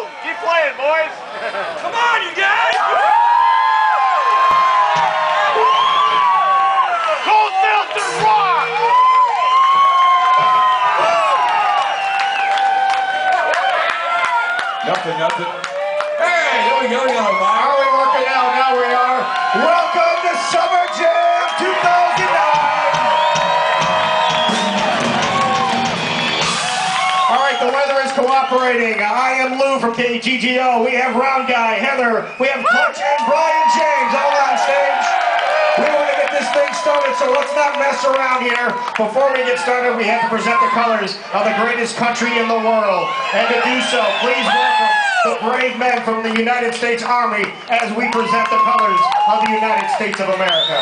go! Keep playing, boys! Come on, you guys! Cold Filtered rock! Nothing, nothing. Cooperating. I am Lou from KGGO. We have Round Guy, Heather. We have Clutch and Brian James all on stage. We want to get this thing started, so let's not mess around here. Before we get started, we have to present the colors of the greatest country in the world. And to do so, please welcome the brave men from the United States Army as we present the colors of the United States of America.